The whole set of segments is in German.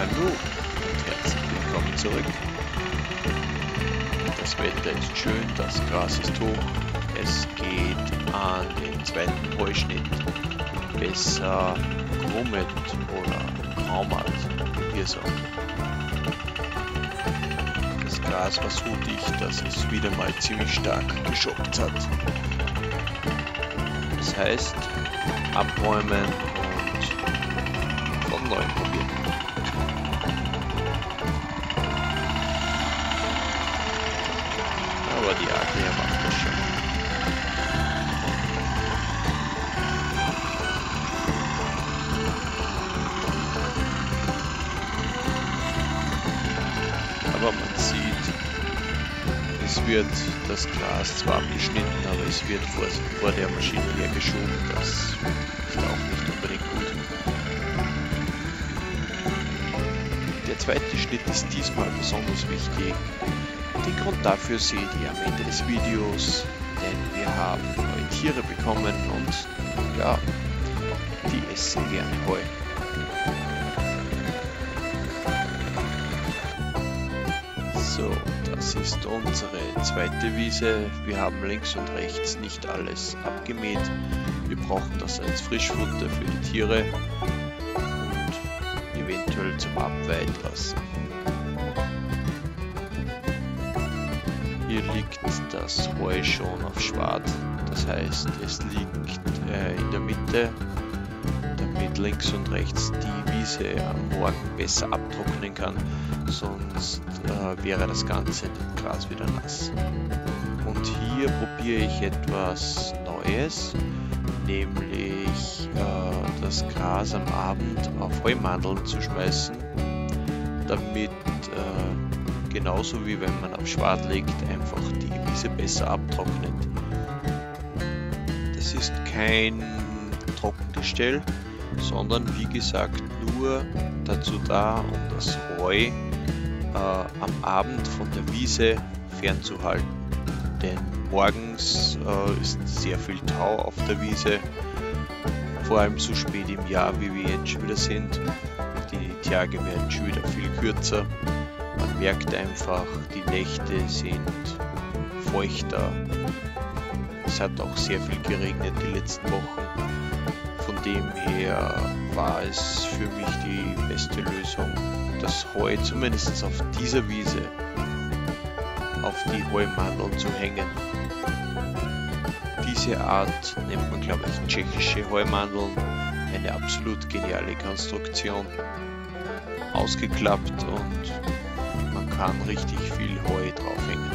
Hallo und herzlich willkommen zurück. Das Wetter ist schön, das Gras ist hoch. Es geht an den zweiten Heuschnitt besser krummet oder kraumert, wie wir sagen. Das Gras war so dicht, dass es wieder mal ziemlich stark geschockt hat. Das heißt, abräumen und von neuem Aber die Adria macht das schon. Aber man sieht, es wird das Gras zwar abgeschnitten, aber es wird vor, vor der Maschine hergeschoben. Das ist auch nicht unbedingt gut. Der zweite Schnitt ist diesmal besonders wichtig. Den Grund dafür seht ihr am Ende des Videos, denn wir haben neue Tiere bekommen und ja, die essen gerne Heu. So, das ist unsere zweite Wiese. Wir haben links und rechts nicht alles abgemäht. Wir brauchen das als Frischfutter für die Tiere und eventuell zum Abweiden lassen. Hier liegt das Heu schon auf Schwad, das heißt es liegt äh, in der Mitte, damit links und rechts die Wiese am Morgen besser abtrocknen kann, sonst äh, wäre das Ganze dem Gras wieder nass. Und hier probiere ich etwas Neues, nämlich äh, das Gras am Abend auf Heumandeln zu schmeißen, damit äh, genauso wie wenn man auf Schwad legt, einfach die Wiese besser abtrocknet. Das ist kein Trockengestell, sondern wie gesagt nur dazu da, um das Heu äh, am Abend von der Wiese fernzuhalten. Denn morgens äh, ist sehr viel Tau auf der Wiese, vor allem so spät im Jahr, wie wir jetzt schon wieder sind. Die Tage werden schon wieder viel kürzer. Merkt einfach, die Nächte sind feuchter. Es hat auch sehr viel geregnet die letzten Wochen. Von dem her war es für mich die beste Lösung, das Heu zumindest auf dieser Wiese auf die Heumandeln zu hängen. Diese Art nennt man glaube ich tschechische Heumandeln, eine absolut geniale Konstruktion. Ausgeklappt und kann richtig viel Heu draufhängen.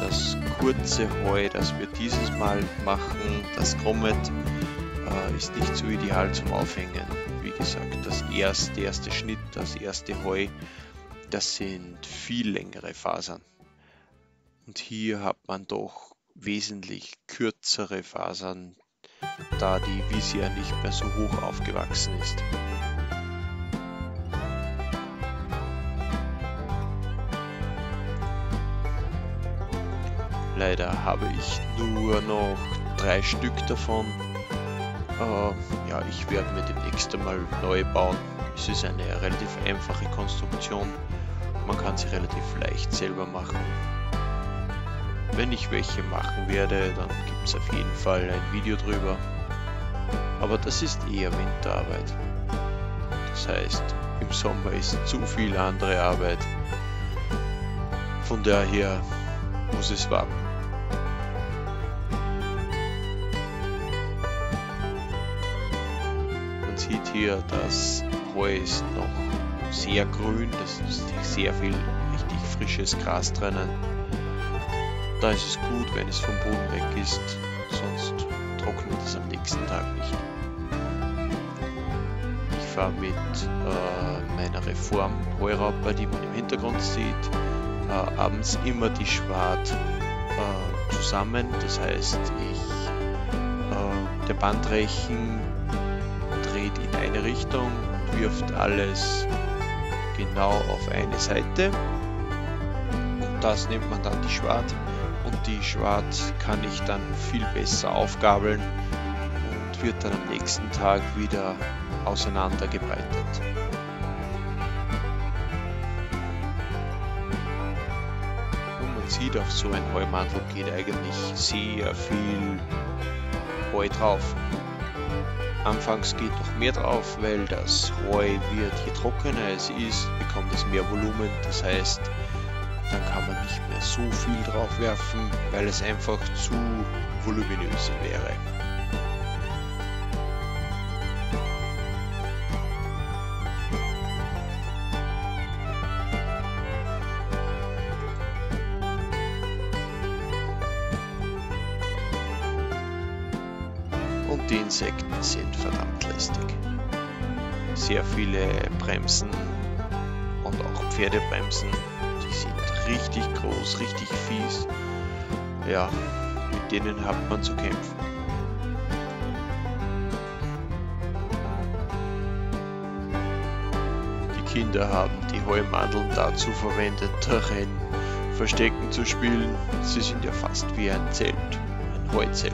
Das kurze Heu, das wir dieses Mal machen, das Grommet, äh, ist nicht so ideal zum Aufhängen. Wie gesagt, das erste, erste Schnitt, das erste Heu, das sind viel längere Fasern. Und hier hat man doch wesentlich kürzere Fasern, da die ja nicht mehr so hoch aufgewachsen ist. Leider habe ich nur noch drei Stück davon. Äh, ja, ich werde mir demnächst einmal neu bauen. Es ist eine relativ einfache Konstruktion. Man kann sie relativ leicht selber machen. Wenn ich welche machen werde, dann gibt es auf jeden Fall ein Video drüber. Aber das ist eher Winterarbeit. Das heißt, im Sommer ist zu viel andere Arbeit. Von daher muss es warten. Man sieht hier, das Heu ist noch sehr grün, das ist sehr viel richtig frisches Gras drinnen. Da ist es gut, wenn es vom Boden weg ist, sonst trocknet es am nächsten Tag nicht. Ich fahre mit äh, meiner Reform Heurauper, die man im Hintergrund sieht, äh, abends immer die Schwart äh, zusammen. Das heißt, ich, äh, der Bandrechen dreht in eine Richtung und wirft alles genau auf eine Seite. Und das nennt man dann die Schwart. Die Schwart kann ich dann viel besser aufgabeln. Und wird dann am nächsten Tag wieder auseinandergebreitet. Und man sieht, auf so ein Heumandel geht eigentlich sehr viel Heu drauf. Anfangs geht noch mehr drauf, weil das Heu wird, je trockener es ist, bekommt es mehr Volumen. Das heißt, dann kann man nicht mehr so viel drauf werfen, weil es einfach zu voluminös wäre. Und die Insekten sind verdammt lästig. Sehr viele Bremsen und auch Pferdebremsen richtig groß, richtig fies. Ja, mit denen hat man zu kämpfen. Die Kinder haben die Heumandeln dazu verwendet, darin Verstecken zu spielen. Sie sind ja fast wie ein Zelt, ein Heuzelt.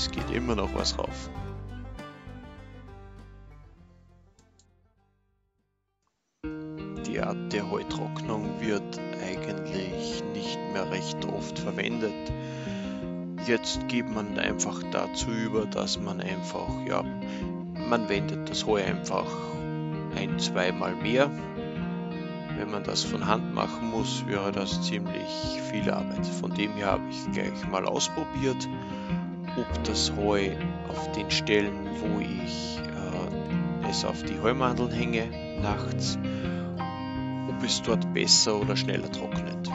Es geht immer noch was rauf. Die Art der Heutrocknung wird eigentlich nicht mehr recht oft verwendet. Jetzt geht man einfach dazu über, dass man einfach, ja, man wendet das Heu einfach ein, zweimal mehr. Wenn man das von Hand machen muss, wäre das ziemlich viel Arbeit. Von dem her habe ich gleich mal ausprobiert ob das Heu auf den Stellen, wo ich äh, es auf die Heumandeln hänge, nachts, ob es dort besser oder schneller trocknet.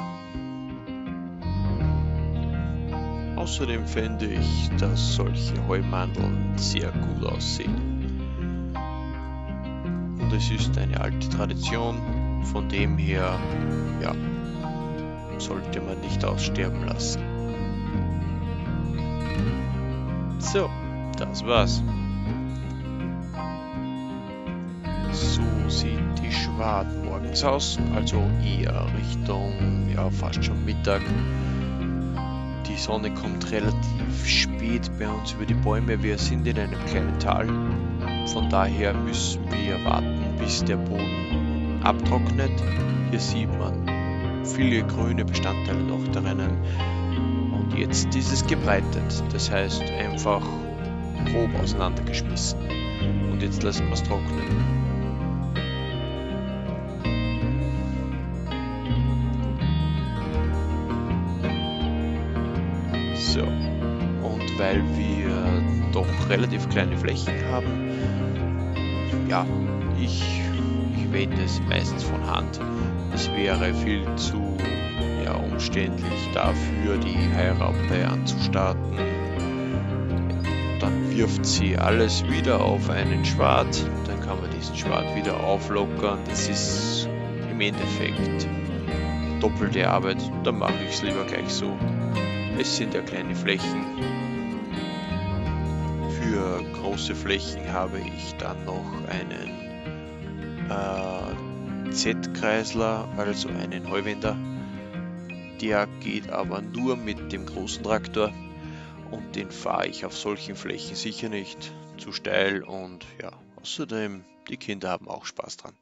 Außerdem fände ich, dass solche Heumandeln sehr gut aussehen. Und es ist eine alte Tradition, von dem her, ja, sollte man nicht aussterben lassen. So, das war's. So sieht die Schwad morgens aus, also eher Richtung, ja, fast schon Mittag. Die Sonne kommt relativ spät bei uns über die Bäume. Wir sind in einem kleinen Tal. Von daher müssen wir warten, bis der Boden abtrocknet. Hier sieht man viele grüne Bestandteile noch drinnen jetzt ist es gebreitet, das heißt einfach grob auseinandergeschmissen. Und jetzt lassen wir es trocknen. So, und weil wir doch relativ kleine Flächen haben, ja, ich, ich wende es meistens von Hand. Es wäre viel zu umständlich dafür, die Heiraupe anzustarten. Dann wirft sie alles wieder auf einen Schwad, dann kann man diesen Schwad wieder auflockern. Das ist im Endeffekt doppelte Arbeit, dann mache ich es lieber gleich so. Es sind ja kleine Flächen. Für große Flächen habe ich dann noch einen äh, Z-Kreisler, also einen Heuwender der geht aber nur mit dem großen Traktor und den fahre ich auf solchen Flächen sicher nicht zu steil und ja, außerdem die Kinder haben auch Spaß dran.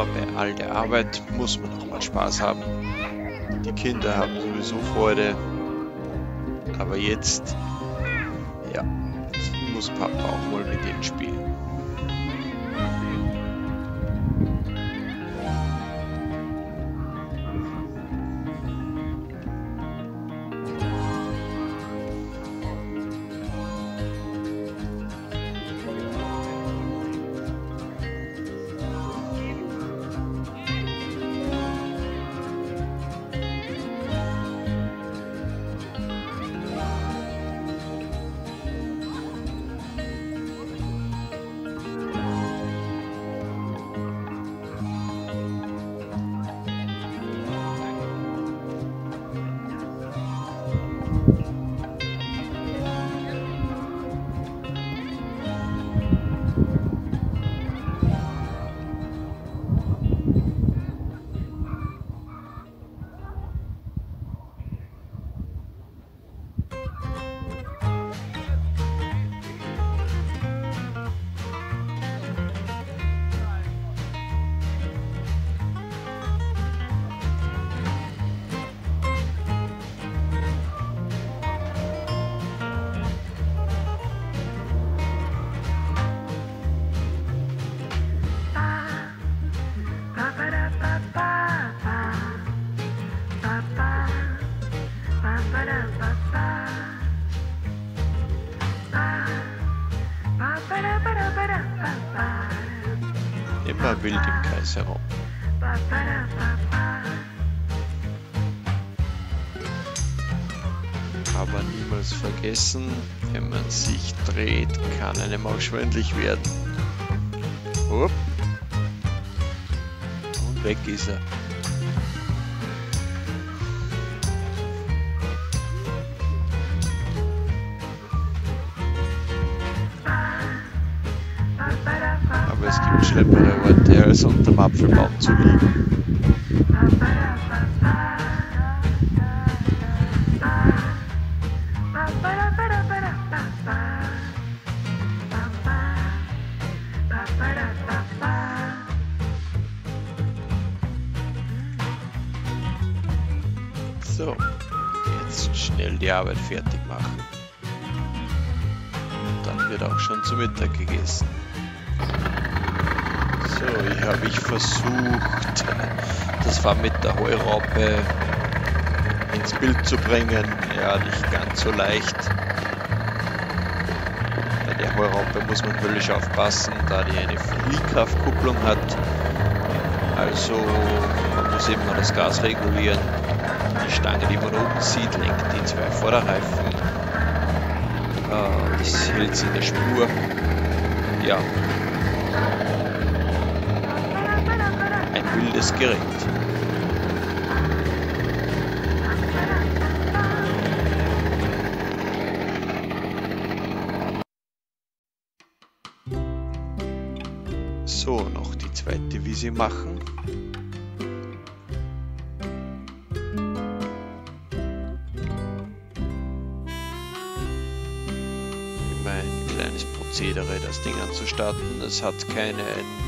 Aber bei all der Arbeit muss man auch mal Spaß haben. Die Kinder haben sowieso Freude. Aber jetzt, ja, muss Papa auch mal mit denen spielen. Kreis herum. Aber niemals vergessen, wenn man sich dreht, kann einem auch schwindlig werden. Upp. Und weg ist er. Gibt schlimmere Orte, als unterm Apfelbaum zu liegen. So, jetzt schnell die Arbeit fertig machen. Und dann wird auch schon zu Mittag gegessen. So, hier habe ich versucht, das mit der Heuraupe ins Bild zu bringen. Ja, nicht ganz so leicht. Bei der Heuraupe muss man höllisch aufpassen, da die eine Fliehkraftkupplung hat. Also man muss eben mal das Gas regulieren. Die Stange, die man oben sieht, lenkt die zwei Vorderreifen. Äh, das hält sie in der Spur. Ja. Wildes Gerät. So, noch die zweite Wiese machen. Immer ein kleines Prozedere, das Ding anzustarten. Es hat keinen äh,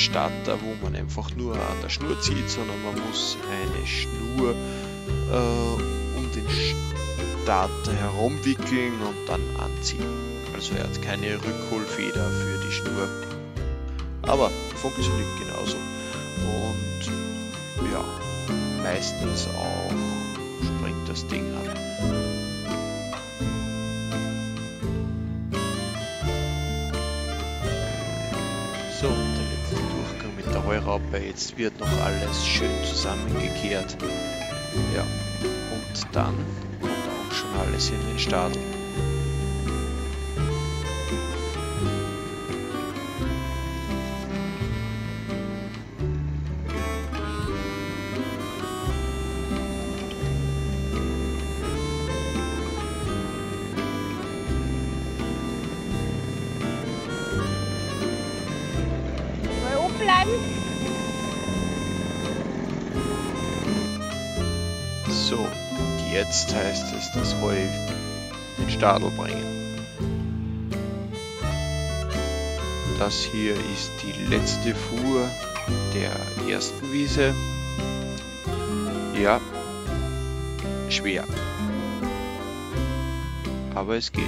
Starter, wo man einfach nur an der Schnur zieht, sondern man muss eine Schnur äh, um den Starter herumwickeln und dann anziehen. Also er hat keine Rückholfeder für die Schnur. Aber funktioniert genauso. Und ja, meistens auch springt das Ding an. Heuraupe. Jetzt wird noch alles schön zusammengekehrt. Ja, und dann kommt auch schon alles in den Stadel. Bleiben. Jetzt heißt es das Heu in den Stadel bringen. Das hier ist die letzte Fuhr der ersten Wiese. Ja, schwer. Aber es geht.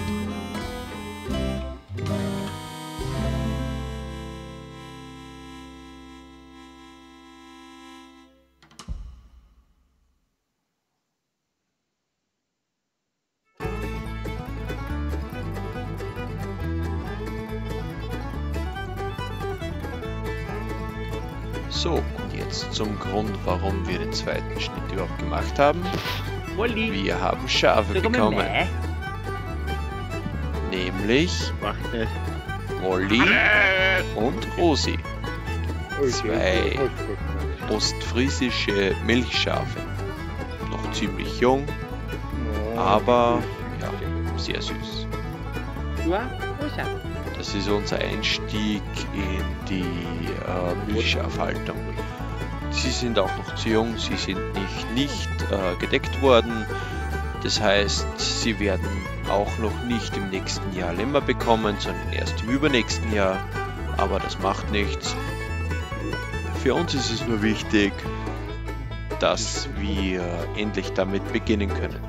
Grund, warum wir den zweiten Schnitt überhaupt gemacht haben. Wir haben Schafe bekommen, nämlich. Molly und Rosi, Zwei. ostfriesische Milchschafe. Noch ziemlich jung, aber ja, sehr süß. Das ist unser Einstieg in die äh, Milchschafhaltung. Sie sind auch noch zu jung, sie sind nicht, nicht äh, gedeckt worden. Das heißt, sie werden auch noch nicht im nächsten Jahr Lämmer bekommen, sondern erst im übernächsten Jahr. Aber das macht nichts. Für uns ist es nur wichtig, dass wir endlich damit beginnen können.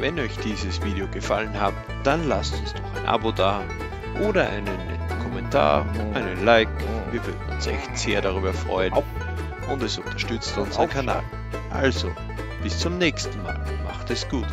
Wenn euch dieses Video gefallen hat, dann lasst uns doch ein Abo da oder einen Kommentar, einen Like. Wir würden uns echt sehr darüber freuen und es unterstützt unseren Kanal. Also, bis zum nächsten Mal. Macht es gut.